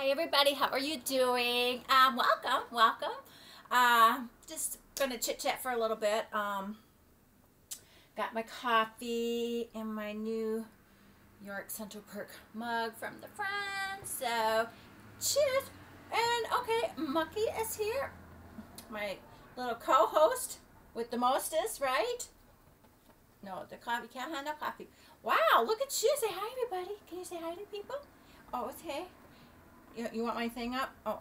Hi everybody, how are you doing? Um, welcome, welcome. Uh, just gonna chit chat for a little bit. Um, got my coffee and my new York Central Perk mug from the friends. So, cheers. And okay, Muki is here, my little co-host with the mostest, right? No, the coffee can't handle coffee. Wow, look at you. Say hi, everybody. Can you say hi to people? Oh, okay. You, you want my thing up? Oh,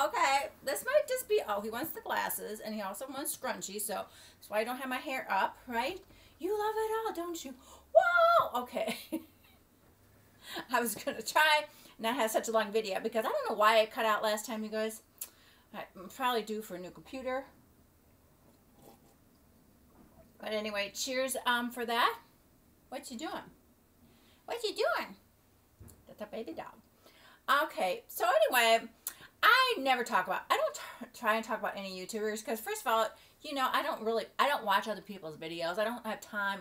okay. This might just be, oh, he wants the glasses and he also wants scrunchie. So that's why I don't have my hair up, right? You love it all, don't you? Whoa! Okay. I was going to try not have such a long video because I don't know why I cut out last time, you guys. I'm probably due for a new computer. But anyway, cheers um, for that. What you doing? What you doing? That's a baby dog. Okay, so anyway, I never talk about, I don't try and talk about any YouTubers because first of all, you know, I don't really, I don't watch other people's videos. I don't have time.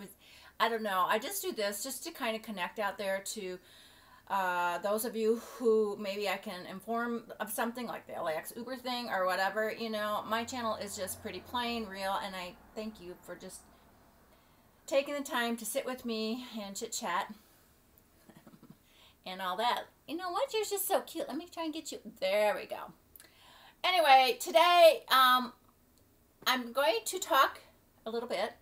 I don't know. I just do this just to kind of connect out there to uh, those of you who maybe I can inform of something like the LAX Uber thing or whatever. You know, my channel is just pretty plain, real, and I thank you for just taking the time to sit with me and chit chat and all that. You know what? You're just so cute. Let me try and get you. There we go. Anyway, today um, I'm going to talk a little bit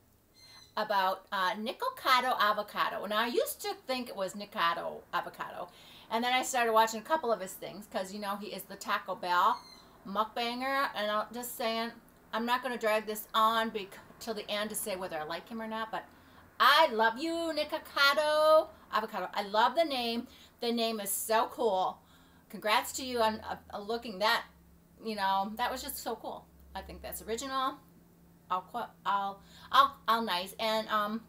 about uh, Nikocado avocado. Now, I used to think it was Nikocado avocado. And then I started watching a couple of his things because, you know, he is the Taco Bell mukbanger. And I'm just saying, I'm not going to drag this on till the end to say whether I like him or not. But I love you, Nikocado avocado. I love the name. The name is so cool. Congrats to you on uh, looking that, you know, that was just so cool. I think that's original. I'll, I'll, I'll, I'll nice. And um,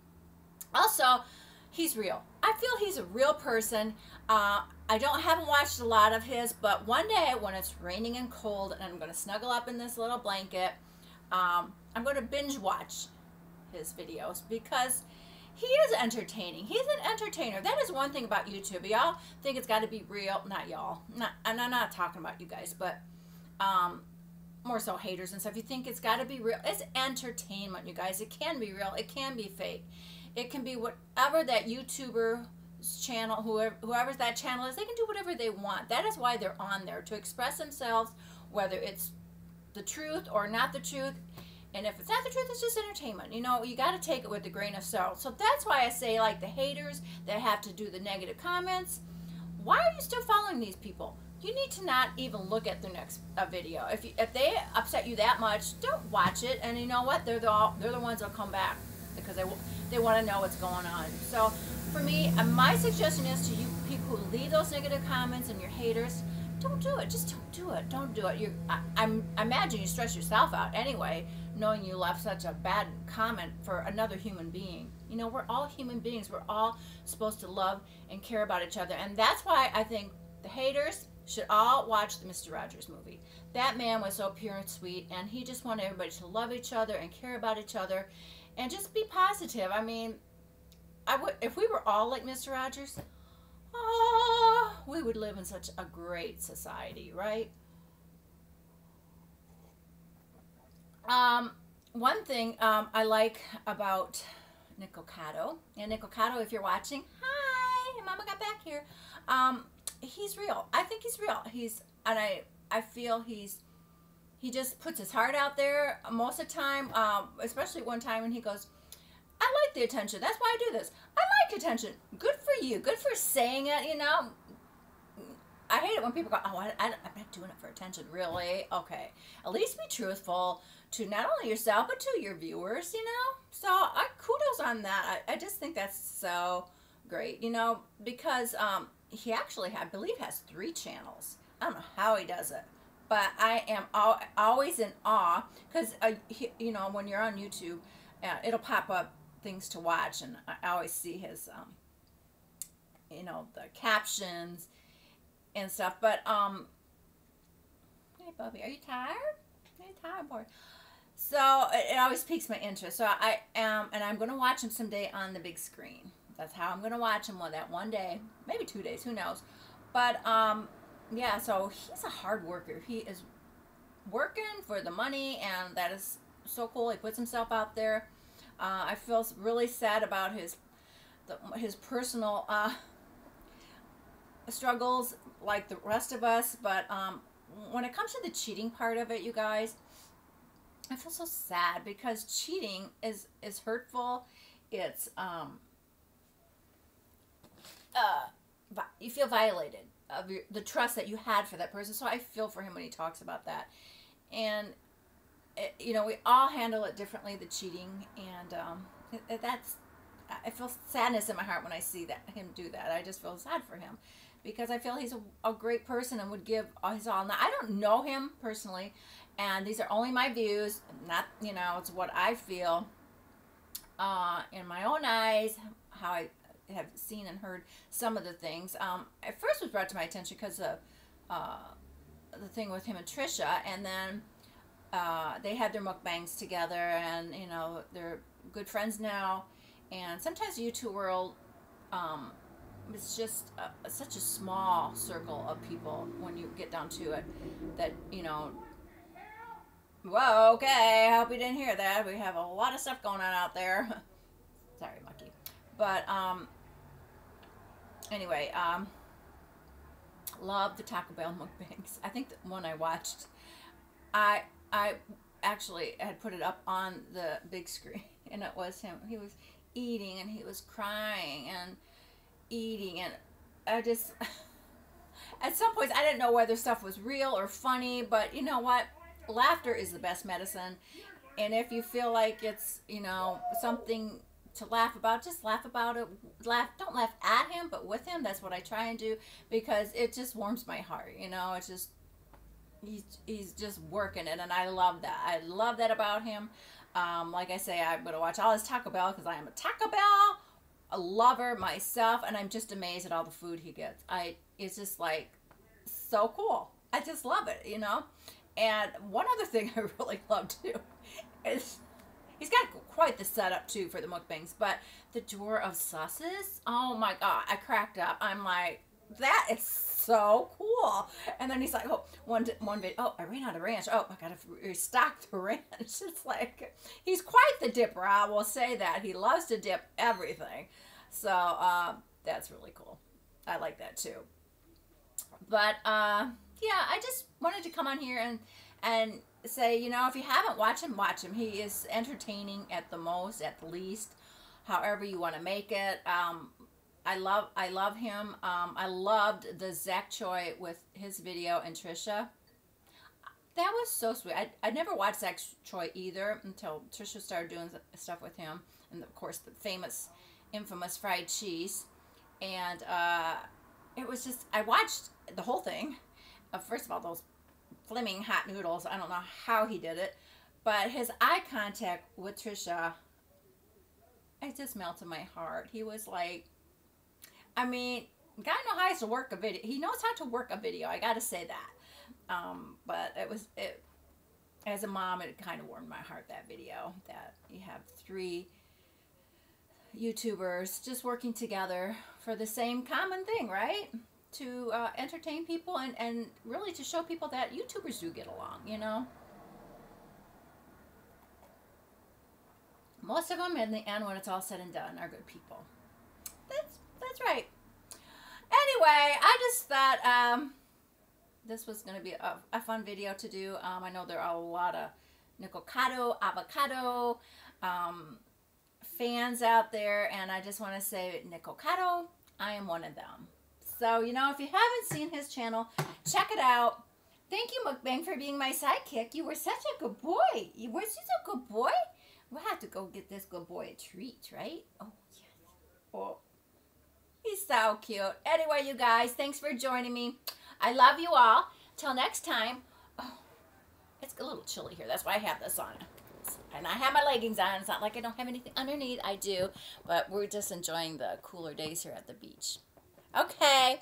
also, he's real. I feel he's a real person. Uh, I don't haven't watched a lot of his, but one day when it's raining and cold and I'm going to snuggle up in this little blanket, um, I'm going to binge watch his videos because he is entertaining. He's an entertainer. That is one thing about YouTube. Y'all think it's got to be real. Not y'all. Not, and I'm not talking about you guys, but um, more so haters and stuff. You think it's got to be real. It's entertainment, you guys. It can be real. It can be fake. It can be whatever that YouTuber channel, whoever whoever's that channel is, they can do whatever they want. That is why they're on there to express themselves, whether it's the truth or not the truth. And if it's not the truth, it's just entertainment. You know, you got to take it with a grain of salt. So that's why I say, like the haters that have to do the negative comments, why are you still following these people? You need to not even look at their next uh, video. If you, if they upset you that much, don't watch it. And you know what? They're the they're the ones that'll come back because they they want to know what's going on. So for me, uh, my suggestion is to you people who leave those negative comments and your haters, don't do it. Just don't do it. Don't do it. You, I, I'm, I imagine you stress yourself out anyway knowing you left such a bad comment for another human being. You know, we're all human beings. We're all supposed to love and care about each other. And that's why I think the haters should all watch the Mr. Rogers movie. That man was so pure and sweet, and he just wanted everybody to love each other and care about each other and just be positive. I mean, I would if we were all like Mr. Rogers, oh, we would live in such a great society, right? Um, one thing um, I like about Nikocado, and Nikocado, if you're watching, hi, Mama got back here. Um, he's real. I think he's real. He's, and I, I feel he's, he just puts his heart out there most of the time, um, especially one time when he goes, I like the attention. That's why I do this. I like attention. Good for you. Good for saying it, you know. I hate it when people go, oh, I, I, I'm not doing it for attention. Really? Okay. At least be truthful to not only yourself but to your viewers you know so I kudos on that I, I just think that's so great you know because um he actually I believe has three channels I don't know how he does it but I am al always in awe because uh, you know when you're on YouTube uh, it'll pop up things to watch and I always see his um you know the captions and stuff but um hey Bubby are you tired are you tired boy so it always piques my interest. So I am, and I'm to watch him someday on the big screen. That's how I'm to watch him. Well, that one day, maybe two days, who knows? But um, yeah, so he's a hard worker. He is working for the money, and that is so cool. He puts himself out there. Uh, I feel really sad about his the, his personal uh, struggles, like the rest of us. But um, when it comes to the cheating part of it, you guys, I feel so sad because cheating is is hurtful. It's um, uh, you feel violated of your, the trust that you had for that person. So I feel for him when he talks about that, and it, you know we all handle it differently, the cheating, and um, it, it, that's I feel sadness in my heart when I see that him do that. I just feel sad for him because I feel he's a, a great person and would give his all. Now I don't know him personally, and these are only my views. Not you know it's what I feel uh, in my own eyes, how I have seen and heard some of the things. Um, at first was brought to my attention because of uh, the thing with him and Trisha, and then uh, they had their mukbangs together, and you know they're good friends now. And sometimes the YouTube world, um, it's just a, such a small circle of people when you get down to it that you know. Whoa, okay. I hope you didn't hear that. We have a lot of stuff going on out there. Sorry, monkey. But um, anyway, um, love the Taco Bell mukbangs. I think the one I watched, I I actually had put it up on the big screen, and it was him. He was eating, and he was crying, and eating, and I just. At some points, I didn't know whether stuff was real or funny, but you know what? Laughter is the best medicine. And if you feel like it's, you know, something to laugh about, just laugh about it. Laugh, don't laugh at him, but with him. That's what I try and do because it just warms my heart. You know, it's just he's he's just working it, and I love that. I love that about him. Um, like I say, I'm gonna watch all his Taco Bell because I am a Taco Bell a lover myself, and I'm just amazed at all the food he gets. I it's just like so cool. I just love it, you know. And one other thing I really love too is He's got quite the setup too for the mukbangs, but the drawer of sauces, oh my god, I cracked up. I'm like, that is so cool. And then he's like, oh, one one bit, oh, I ran out of ranch. Oh, I gotta restock the ranch. It's like he's quite the dipper. I will say that he loves to dip everything. So um, that's really cool. I like that too. But uh, yeah, I just wanted to come on here and and say, you know, if you haven't watched him, watch him. He is entertaining at the most, at the least, however you want to make it. Um, I love, I love him. Um, I loved the Zach Choi with his video and Trisha. That was so sweet. I, I never watched Zach Choi either until Trisha started doing stuff with him. And of course, the famous, infamous fried cheese. And uh, it was just, I watched the whole thing. Uh, first of all, those flaming hot noodles. I don't know how he did it. But his eye contact with Trisha, it just melted my heart. He was like, I mean, guy knows how to work a video. He knows how to work a video. I got to say that. Um, but it was, it, as a mom, it kind of warmed my heart, that video, that you have three YouTubers just working together for the same common thing, right? to uh, entertain people and, and really to show people that YouTubers do get along, you know? Most of them, in the end, when it's all said and done, are good people. That's, that's right. Anyway, I just thought um, this was going to be a, a, fun video to do. Um, I know there are a lot of Nikocado, avocado um, fans out there, and I just want to say Nikocado, I am one of them. So, you know, if you haven't seen his channel, check it out. Thank you, Mukbang, for being my sidekick. You were such a good boy. You were such a good boy. We'll have to go get this good boy a treat, right? Oh, yes. Oh, he's so cute. Anyway, you guys, thanks for joining me. I love you all. Till next time. Oh, it's a little chilly here. That's why I have this on. And I have my leggings on. It's not like I don't have anything underneath. I do. But we're just enjoying the cooler days here at the beach. Okay.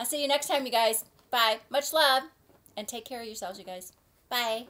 I'll see you next time, you guys. Bye. Much love. And take care of yourselves, you guys. Bye.